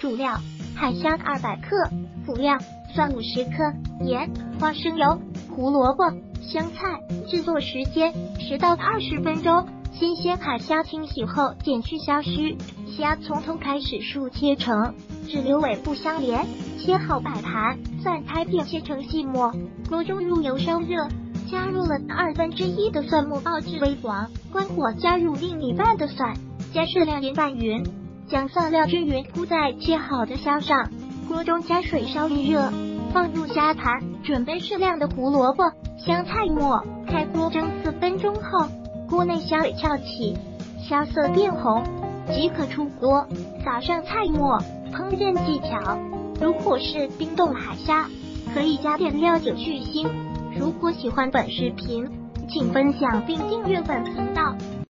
主料：海虾二百克，辅料：蒜五十克，盐、花生油、胡萝卜、香菜。制作时间：十到二十分钟。新鲜海虾清洗后剪去虾须，虾从头开始竖切成，只留尾部相连。切好摆盘，蒜拍片切成细末。锅中入油烧热，加入了二分之一的蒜末爆至微黄，关火加入另一半的蒜，加适量盐拌匀，将蒜料均匀铺在切好的虾上。锅中加水烧预热，放入虾盘，准备适量的胡萝卜、香菜末，开锅蒸四分钟后。锅内虾尾翘起，虾色变红，即可出锅。撒上菜末。烹饪技巧：如果是冰冻海虾，可以加点料酒去腥。如果喜欢本视频，请分享并订阅本频道。